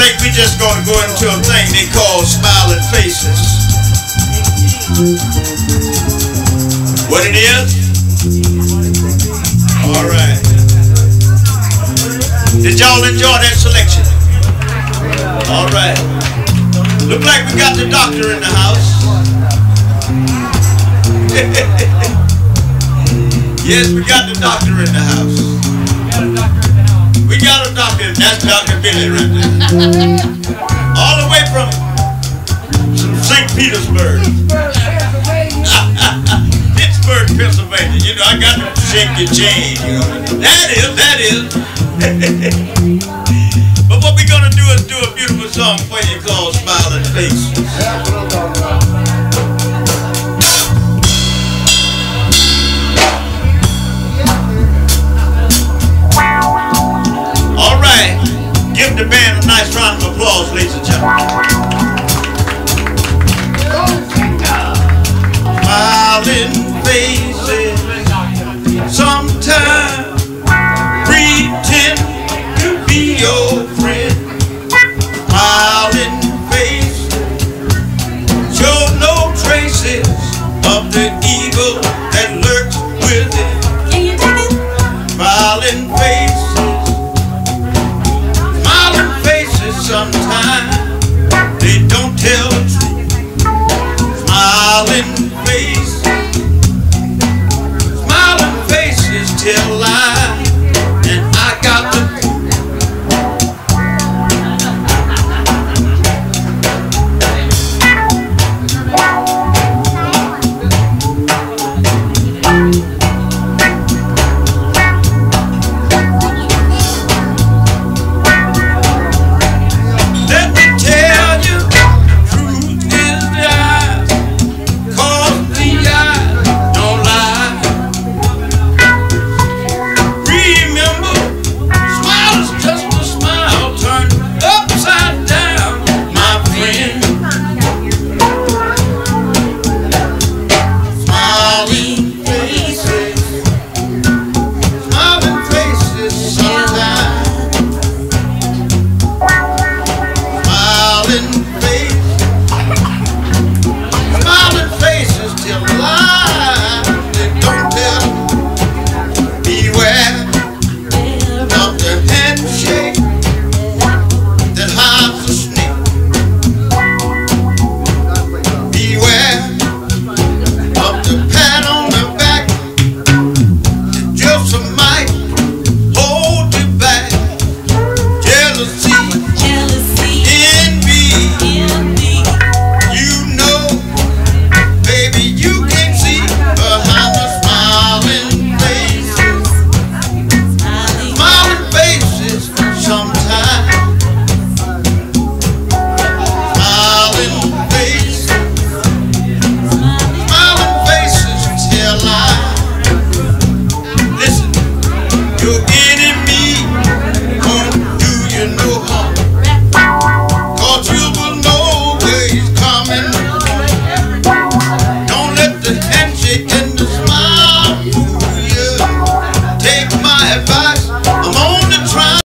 Think we just gonna go into a thing they call smiling faces. What it is? All right. Did y'all enjoy that selection? All right. Look like we got the doctor in the house. yes, we got the doctor in the house. Doctor. That's Dr. Billy right there. All the way from St. Petersburg. Pittsburgh, Pennsylvania. You know, I got to shake your chain. You know. That is, that is. but what we're going to do is do a beautiful song for you called Smiling Face. yo.